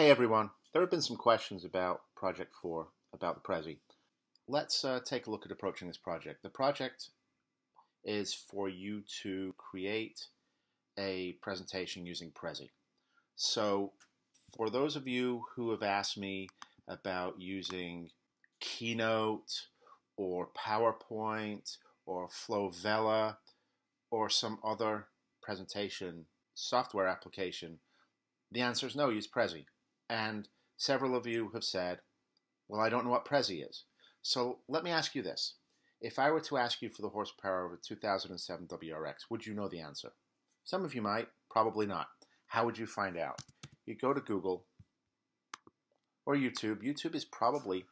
Hey everyone, there have been some questions about Project 4, about the Prezi. Let's uh, take a look at approaching this project. The project is for you to create a presentation using Prezi. So for those of you who have asked me about using Keynote or PowerPoint or Flowella or some other presentation software application, the answer is no, use Prezi. And several of you have said, well, I don't know what Prezi is. So let me ask you this. If I were to ask you for the horsepower of a 2007 WRX, would you know the answer? Some of you might, probably not. How would you find out? You go to Google or YouTube. YouTube is probably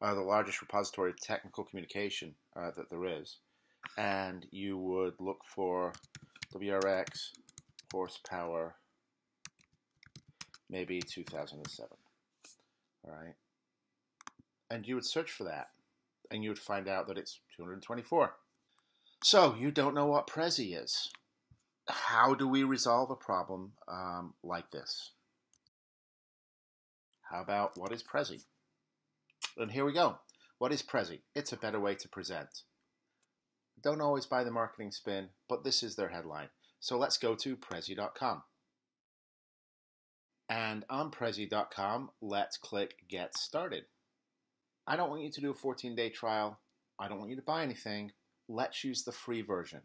uh, the largest repository of technical communication uh, that there is. And you would look for WRX horsepower, maybe 2007. All right. And you would search for that, and you would find out that it's 224. So you don't know what Prezi is. How do we resolve a problem um, like this? How about what is Prezi? And here we go. What is Prezi? It's a better way to present. Don't always buy the marketing spin, but this is their headline. So let's go to Prezi.com. And on Prezi.com, let's click Get Started. I don't want you to do a 14 day trial. I don't want you to buy anything. Let's use the free version.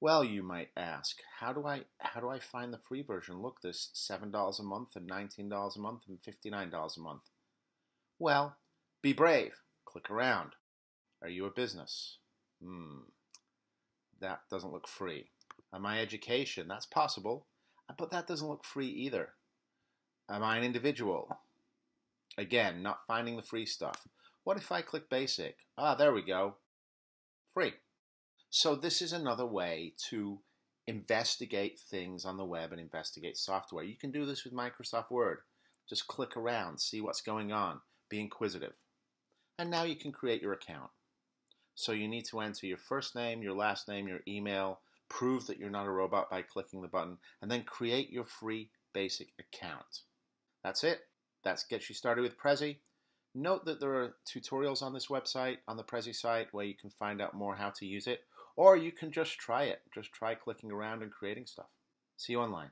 Well, you might ask, how do I how do I find the free version? Look, there's seven dollars a month and nineteen dollars a month and fifty nine dollars a month. Well, be brave. Click around. Are you a business? Hmm. That doesn't look free. Am I education? That's possible, but that doesn't look free either. Am I an individual? Again, not finding the free stuff. What if I click basic? Ah, there we go. Free. So this is another way to investigate things on the web and investigate software. You can do this with Microsoft Word. Just click around, see what's going on, be inquisitive. And now you can create your account. So you need to enter your first name, your last name, your email, prove that you're not a robot by clicking the button, and then create your free basic account. That's it. That gets you started with Prezi. Note that there are tutorials on this website, on the Prezi site, where you can find out more how to use it, or you can just try it. Just try clicking around and creating stuff. See you online.